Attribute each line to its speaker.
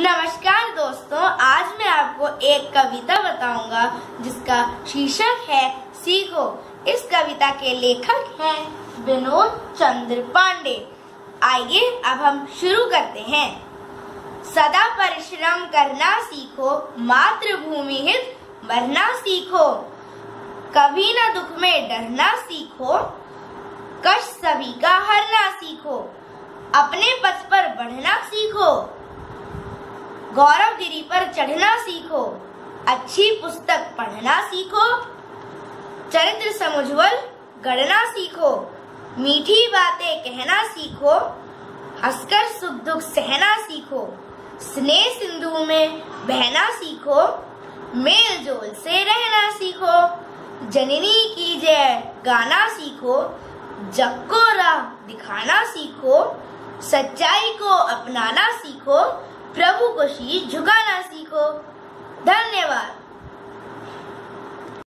Speaker 1: नमस्कार दोस्तों, आज मैं आपको एक कविता बताऊँगा, जिसका शीर्षक है सीखो। इस कविता के लेखक हैं विनोद चंद्र पांडे। आइए, अब हम शुरू करते हैं। सदा परिश्रम करना सीखो, मातृभूमि हित मरना सीखो। कभी न दुख में डरना सीखो, कष्ट सभी का हरना सीखो। अपने पथ पर बढ़ना सीखो। गौरव गिरी पर चढ़ना सीखो, अच्छी पुस्तक पढ़ना सीखो, चरित्र समुज्वल गढ़ना सीखो, मीठी बातें कहना सीखो, हंसकर सुख दुख सहना सीखो, स्नेह सिंधु में बहना सीखो मेल जोल से रहना सीखो, जननी की जय गाना सीखो, जग को राह दिखाना सीखो, सच्चाई को अपनाना सीखो प्रभु को शीश झुकाना सीखो धन्यवाद।